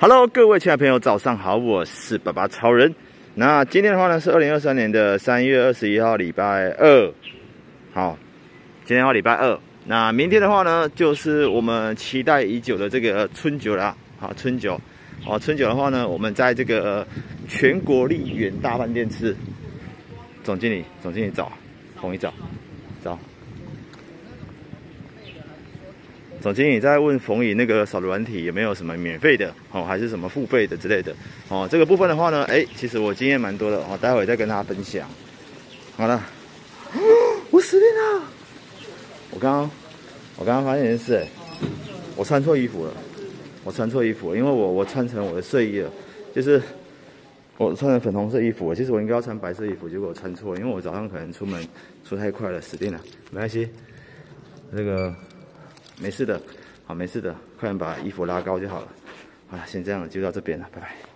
Hello，各位亲爱朋友，早上好，我是爸爸超人。那今天的话呢是二零二三年的三月二十一号，礼拜二。好，今天的话礼拜二。那明天的话呢，就是我们期待已久的这个春酒了。好，春酒。好，春酒的话呢，我们在这个全国丽园大饭店吃。总经理，总经理找，红一找，找。总经理在问冯颖那个扫软体有没有什么免费的哦，还是什么付费的之类的哦。这个部分的话呢，哎，其实我经验蛮多的哦，待会再跟大家分享。好了，我死定了！我刚刚我刚刚发现一件事，哎，我穿错衣服了，我穿错衣服了，因为我我穿成我的睡衣了，就是我穿成粉红色衣服，其实我应该要穿白色衣服，结果我穿错，因为我早上可能出门出太快了，死定了。没关系，这个。没事的，好，没事的，快点把衣服拉高就好了。好了，先这样，就到这边了，拜拜。